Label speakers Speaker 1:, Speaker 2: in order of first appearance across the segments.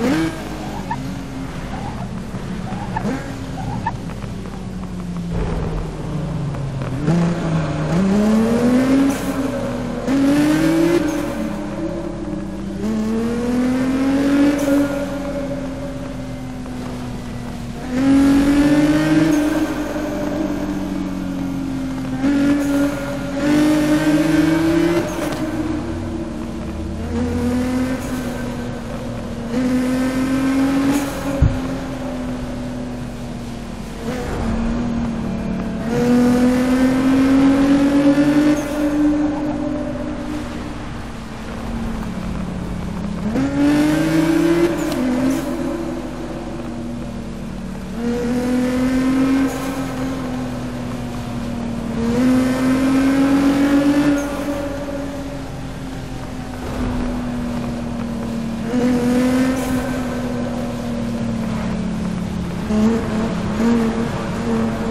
Speaker 1: Mm-hmm. Oh, mm-hmm. my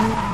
Speaker 1: Thank you.